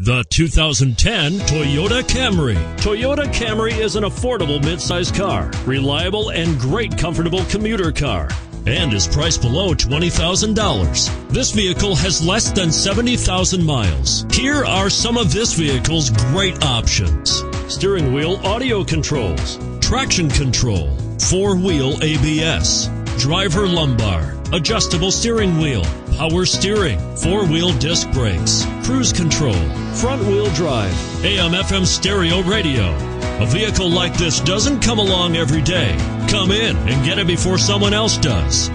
The 2010 Toyota Camry. Toyota Camry is an affordable midsize car, reliable and great comfortable commuter car, and is priced below $20,000. This vehicle has less than 70,000 miles. Here are some of this vehicle's great options. Steering wheel audio controls, traction control, four-wheel ABS, driver lumbar, adjustable steering wheel, power steering, four wheel disc brakes, cruise control, front wheel drive, AM FM stereo radio. A vehicle like this doesn't come along every day. Come in and get it before someone else does.